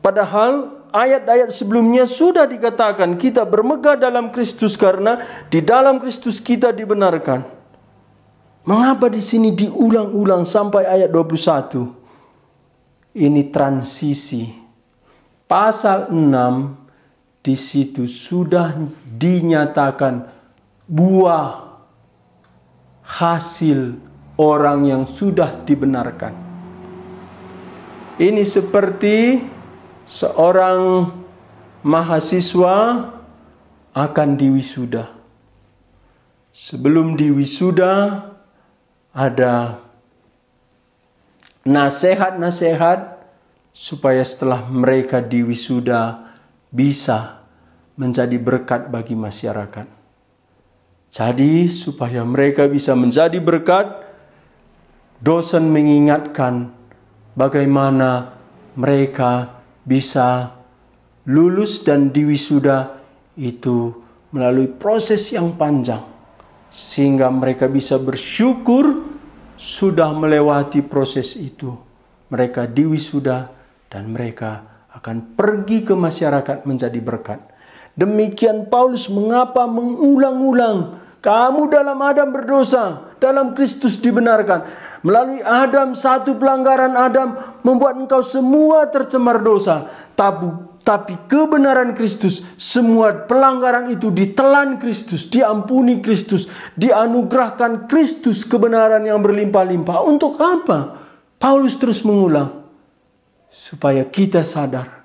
Padahal ayat-ayat sebelumnya sudah dikatakan kita bermegah dalam Kristus karena di dalam Kristus kita dibenarkan. Mengapa di sini diulang-ulang sampai ayat 21? Ini transisi. Pasal 6 di situ sudah dinyatakan buah hasil orang yang sudah dibenarkan. Ini seperti seorang mahasiswa akan diwisuda. Sebelum diwisuda ada nasihat-nasihat supaya setelah mereka diwisuda bisa menjadi berkat bagi masyarakat. Jadi supaya mereka bisa menjadi berkat, dosen mengingatkan bagaimana mereka bisa lulus dan diwisuda itu melalui proses yang panjang sehingga mereka bisa bersyukur sudah melewati proses itu. Mereka diwisuda dan mereka akan pergi ke masyarakat menjadi berkat. Demikian Paulus mengapa mengulang-ulang kamu dalam Adam berdosa, dalam Kristus dibenarkan. Melalui Adam, satu pelanggaran Adam membuat engkau semua tercemar dosa. Tabu, tapi kebenaran Kristus, semua pelanggaran itu ditelan Kristus, diampuni Kristus, dianugerahkan Kristus kebenaran yang berlimpah-limpah. Untuk apa? Paulus terus mengulang. Supaya kita sadar,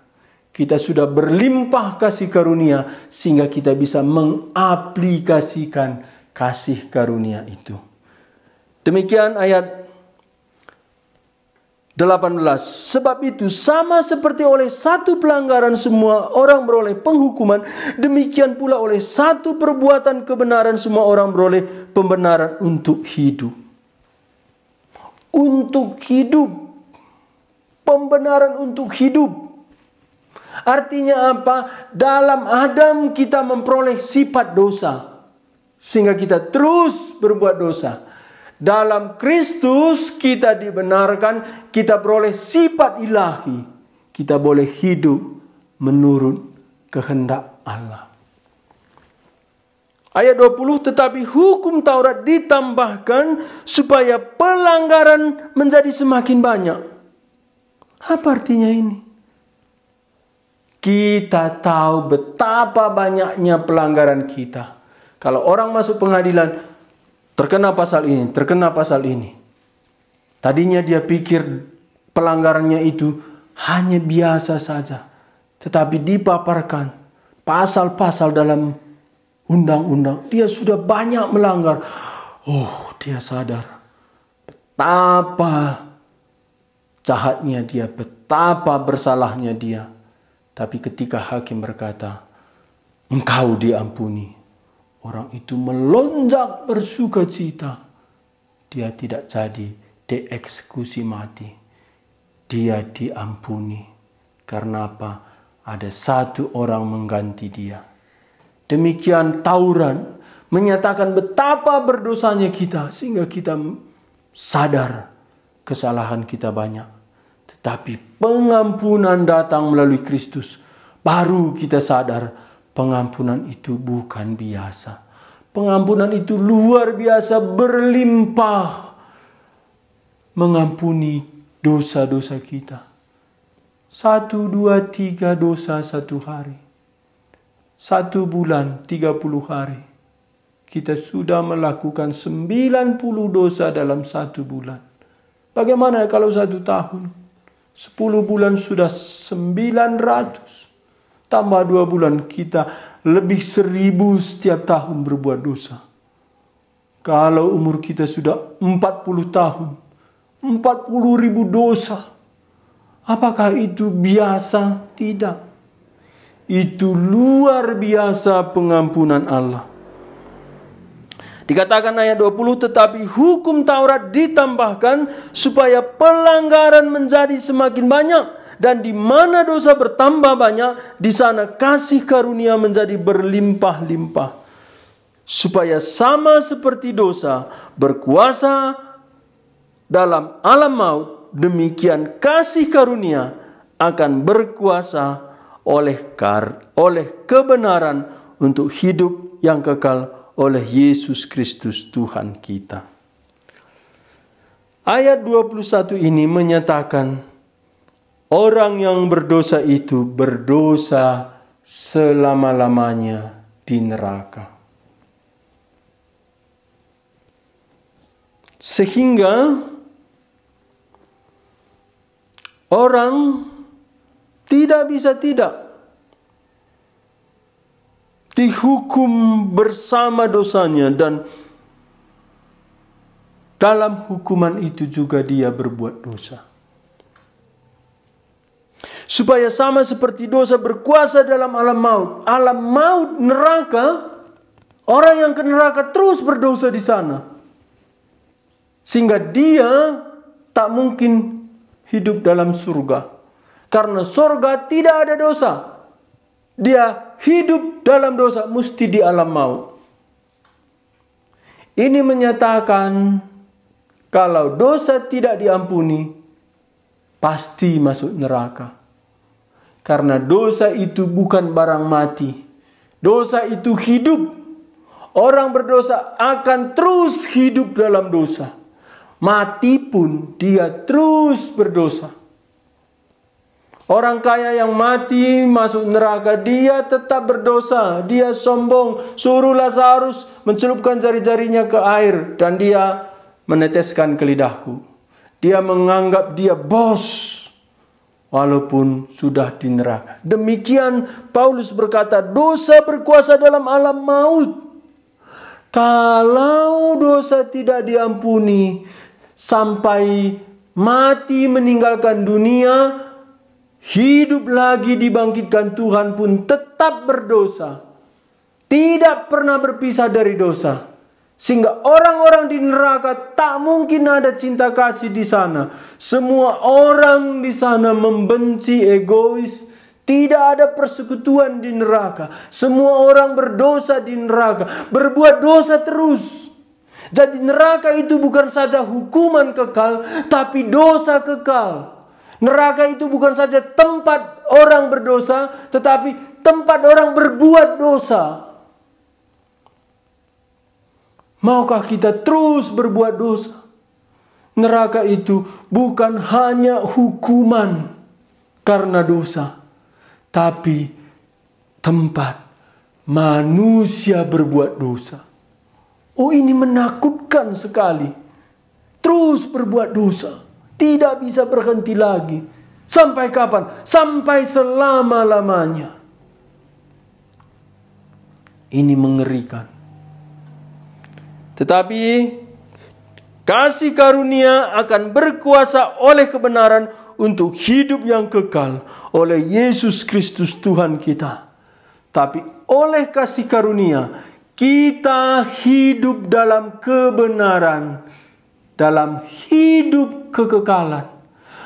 kita sudah berlimpah kasih karunia, sehingga kita bisa mengaplikasikan kasih karunia itu. Demikian ayat 18. Sebab itu sama seperti oleh satu pelanggaran semua orang beroleh penghukuman, demikian pula oleh satu perbuatan kebenaran semua orang beroleh pembenaran untuk hidup. Untuk hidup. Pembenaran untuk hidup. Artinya apa? Dalam Adam kita memperoleh sifat dosa. Sehingga kita terus berbuat dosa. Dalam Kristus kita dibenarkan, kita beroleh sifat ilahi. Kita boleh hidup menurut kehendak Allah. Ayat 20, tetapi hukum Taurat ditambahkan supaya pelanggaran menjadi semakin banyak. Apa artinya ini? Kita tahu betapa banyaknya pelanggaran kita. Kalau orang masuk pengadilan, terkena pasal ini, terkena pasal ini. Tadinya dia pikir pelanggarannya itu hanya biasa saja. Tetapi dipaparkan pasal-pasal dalam undang-undang. Dia sudah banyak melanggar. Oh, dia sadar betapa jahatnya dia, betapa bersalahnya dia. Tapi ketika hakim berkata, engkau diampuni. Orang itu melonjak bersuka cita. Dia tidak jadi dieksekusi mati. Dia diampuni. Karena apa? Ada satu orang mengganti dia. Demikian Taurat menyatakan betapa berdosanya kita sehingga kita sadar kesalahan kita banyak. Tetapi pengampunan datang melalui Kristus. Baru kita sadar Pengampunan itu bukan biasa. Pengampunan itu luar biasa berlimpah. Mengampuni dosa-dosa kita. Satu, dua, tiga dosa satu hari. Satu bulan, tiga puluh hari. Kita sudah melakukan sembilan puluh dosa dalam satu bulan. Bagaimana kalau satu tahun? Sepuluh bulan sudah sembilan ratus. Tambah dua bulan kita lebih seribu setiap tahun berbuat dosa. Kalau umur kita sudah empat puluh tahun, empat puluh ribu dosa. Apakah itu biasa? Tidak. Itu luar biasa pengampunan Allah. Dikatakan ayat 20 tetapi hukum Taurat ditambahkan supaya pelanggaran menjadi semakin banyak dan di mana dosa bertambah banyak di sana kasih karunia menjadi berlimpah-limpah supaya sama seperti dosa berkuasa dalam alam maut demikian kasih karunia akan berkuasa oleh kar oleh kebenaran untuk hidup yang kekal oleh Yesus Kristus Tuhan kita. Ayat 21 ini menyatakan orang yang berdosa itu berdosa selama-lamanya di neraka. Sehingga orang tidak bisa tidak dihukum bersama dosanya dan dalam hukuman itu juga dia berbuat dosa. Supaya sama seperti dosa berkuasa dalam alam maut. Alam maut neraka, orang yang ke neraka terus berdosa di sana. Sehingga dia tak mungkin hidup dalam surga. Karena surga tidak ada dosa. Dia hidup dalam dosa mesti di alam maut. Ini menyatakan kalau dosa tidak diampuni pasti masuk neraka. Karena dosa itu bukan barang mati. Dosa itu hidup. Orang berdosa akan terus hidup dalam dosa. Mati pun dia terus berdosa. Orang kaya yang mati masuk neraka, dia tetap berdosa, dia sombong. Suruh Lazarus mencelupkan jari-jarinya ke air dan dia meneteskan ke lidahku. Dia menganggap dia bos walaupun sudah di neraka. Demikian Paulus berkata, dosa berkuasa dalam alam maut. Kalau dosa tidak diampuni sampai mati meninggalkan dunia, hidup lagi dibangkitkan Tuhan pun tetap berdosa. Tidak pernah berpisah dari dosa. Sehingga orang-orang di neraka tak mungkin ada cinta kasih di sana. Semua orang di sana membenci egois. Tidak ada persekutuan di neraka. Semua orang berdosa di neraka. Berbuat dosa terus. Jadi neraka itu bukan saja hukuman kekal. Tapi dosa kekal. Neraka itu bukan saja tempat orang berdosa, tetapi tempat orang berbuat dosa. Maukah kita terus berbuat dosa? Neraka itu bukan hanya hukuman karena dosa, tapi tempat manusia berbuat dosa. Oh, ini menakutkan sekali. Terus berbuat dosa. Tidak bisa berhenti lagi. Sampai kapan? Sampai selama-lamanya. Ini mengerikan. Tetapi kasih karunia akan berkuasa oleh kebenaran untuk hidup yang kekal oleh Yesus Kristus Tuhan kita. Tapi oleh kasih karunia kita hidup dalam kebenaran dalam hidup kekekalan.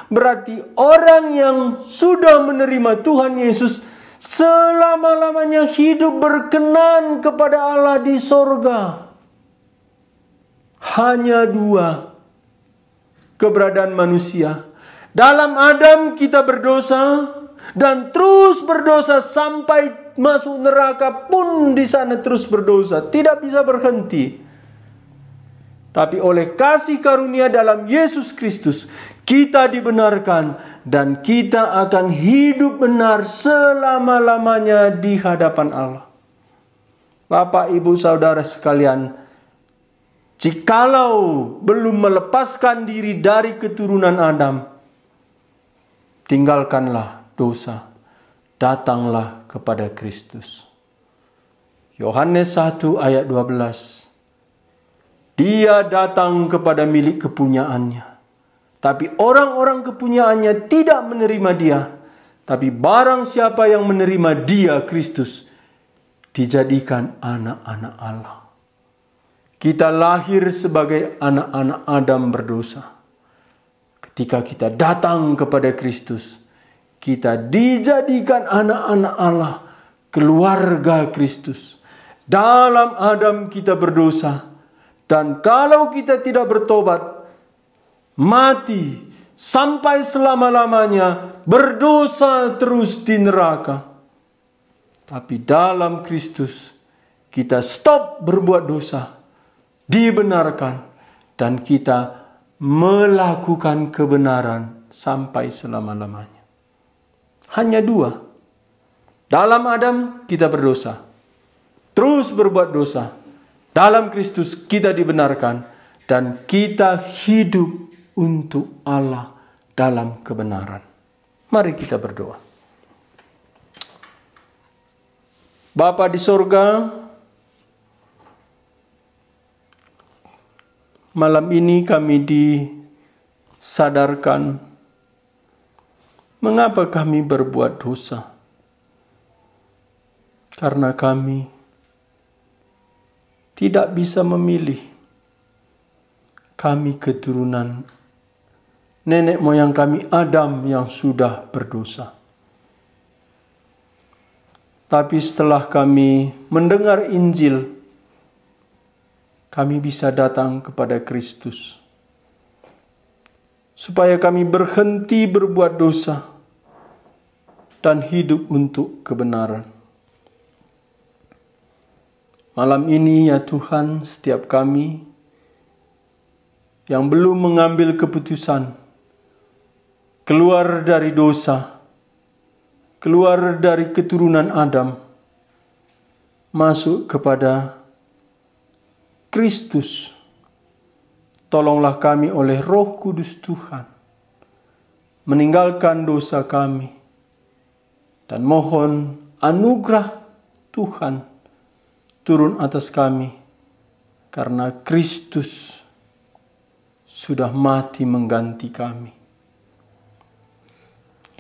Berarti orang yang sudah menerima Tuhan Yesus selama-lamanya hidup berkenan kepada Allah di sorga. Hanya dua keberadaan manusia. Dalam Adam kita berdosa dan terus berdosa sampai masuk neraka pun di sana terus berdosa, tidak bisa berhenti. Tapi oleh kasih karunia dalam Yesus Kristus, kita dibenarkan dan kita akan hidup benar selama-lamanya di hadapan Allah. Bapak, Ibu, Saudara sekalian, Jikalau belum melepaskan diri dari keturunan Adam, tinggalkanlah dosa, datanglah kepada Kristus. Yohanes 1 ayat 12. Dia datang kepada milik kepunyaannya. Tapi orang-orang kepunyaannya tidak menerima dia. Tapi barang siapa yang menerima dia, Kristus, dijadikan anak-anak Allah. Kita lahir sebagai anak-anak Adam berdosa. Ketika kita datang kepada Kristus, kita dijadikan anak-anak Allah, keluarga Kristus. Dalam Adam kita berdosa, dan kalau kita tidak bertobat, mati sampai selama-lamanya berdosa terus di neraka. Tapi dalam Kristus kita stop berbuat dosa dibenarkan dan kita melakukan kebenaran sampai selama-lamanya. Hanya dua. Dalam Adam kita berdosa. Terus berbuat dosa. Dalam Kristus kita dibenarkan dan kita hidup untuk Allah dalam kebenaran. Mari kita berdoa. Bapa di sorga, Malam ini kami disadarkan mengapa kami berbuat dosa. Karena kami tidak bisa memilih. Kami keturunan nenek moyang kami Adam yang sudah berdosa. Tapi setelah kami mendengar Injil, kami bisa datang kepada Kristus. Supaya kami berhenti berbuat dosa dan hidup untuk kebenaran. Malam ini ya Tuhan, setiap kami yang belum mengambil keputusan keluar dari dosa, keluar dari keturunan Adam, masuk kepada Kristus. Tolonglah kami oleh Roh Kudus Tuhan meninggalkan dosa kami dan mohon anugerah Tuhan turun atas kami karena Kristus sudah mati mengganti kami.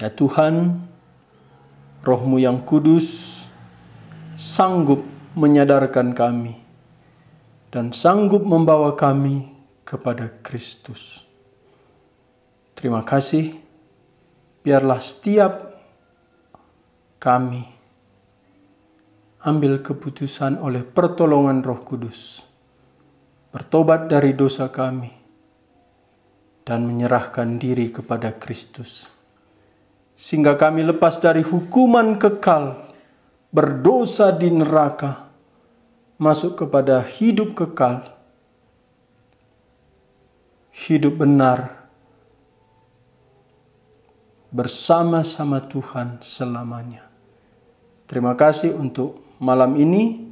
Ya Tuhan, rohmu yang kudus sanggup menyadarkan kami dan sanggup membawa kami kepada Kristus. Terima kasih, biarlah setiap kami ambil keputusan oleh pertolongan Roh Kudus, bertobat dari dosa kami, dan menyerahkan diri kepada Kristus, sehingga kami lepas dari hukuman kekal, berdosa di neraka masuk kepada hidup kekal, hidup benar bersama-sama Tuhan selamanya. Terima kasih untuk malam ini.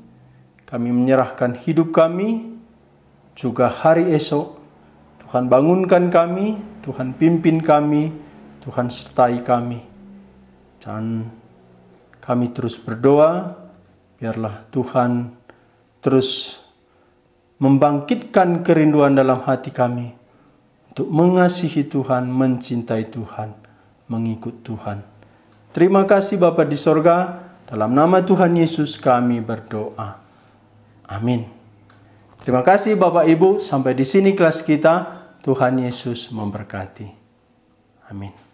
Kami menyerahkan hidup kami, juga hari esok. Tuhan bangunkan kami, Tuhan pimpin kami, Tuhan sertai kami. Dan kami terus berdoa, biarlah Tuhan terus membangkitkan kerinduan dalam hati kami untuk mengasihi Tuhan, mencintai Tuhan, mengikut Tuhan. Terima kasih Bapa di sorga, dalam nama Tuhan Yesus kami berdoa. Amin. Terima kasih Bapak Ibu, sampai di sini kelas kita. Tuhan Yesus memberkati. Amin.